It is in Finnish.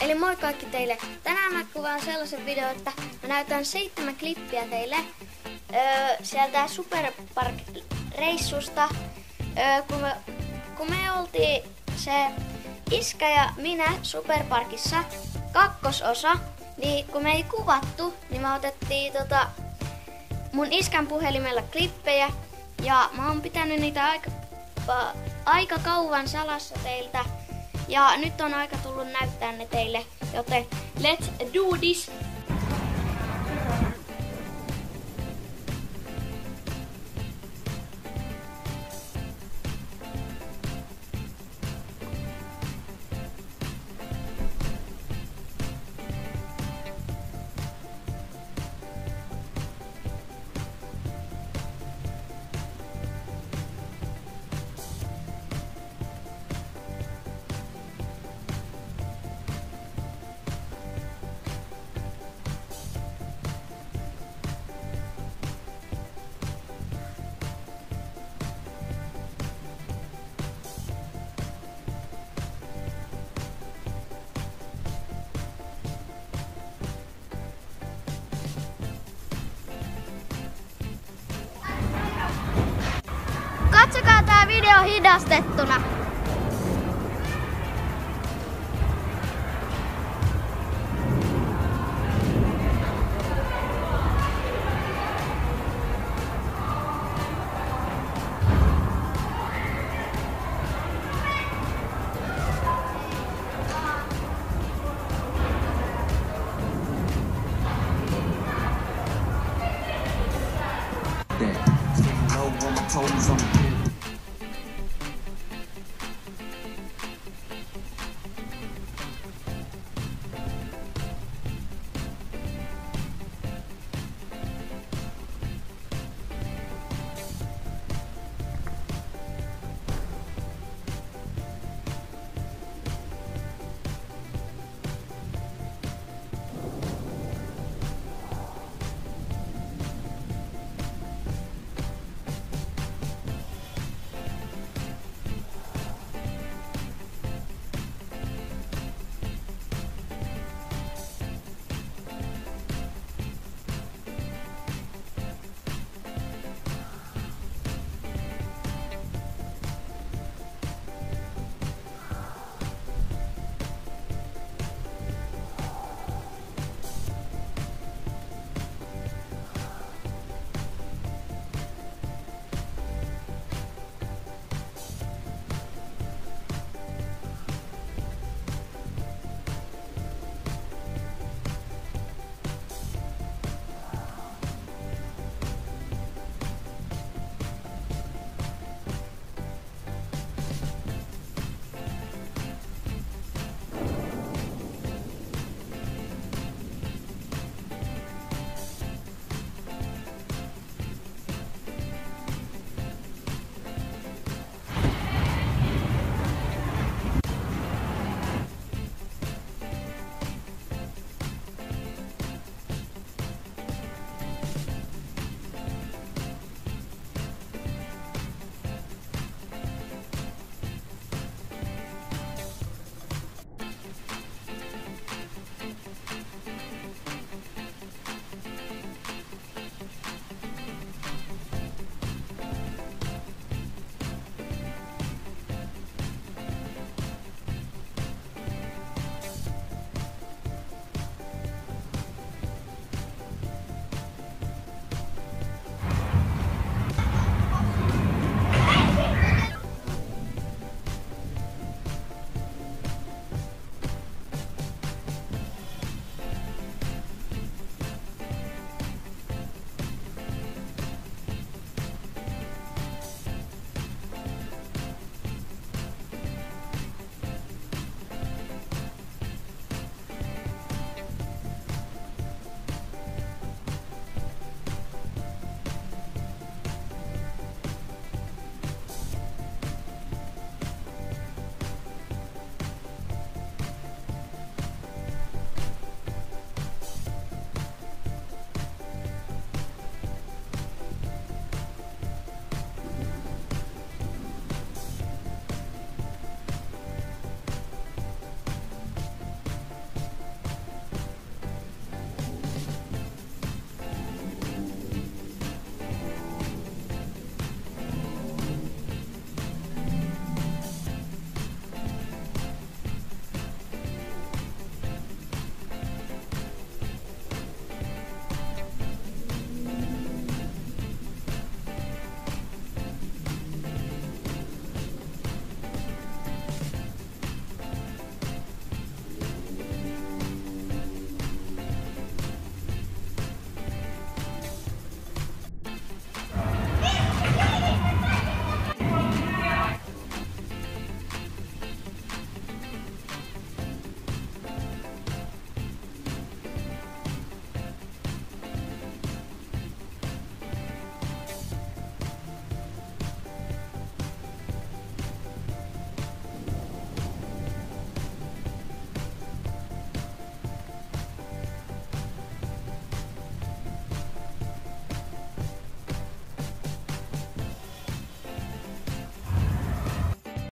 Eli moi kaikki teille. Tänään mä kuvaan sellaisen videon, että mä näytän seitsemän klippiä teille öö, sieltä Superpark-reissusta. Öö, kun, me, kun me oltiin se iskä ja minä Superparkissa kakkososa, niin kun me ei kuvattu, niin me otettiin tota, mun iskän puhelimella klippejä ja mä oon pitänyt niitä aika, aika kauan salassa teiltä. Ja nyt on aika tullut näyttää ne teille, joten let's do this! on hidastettuna. toes on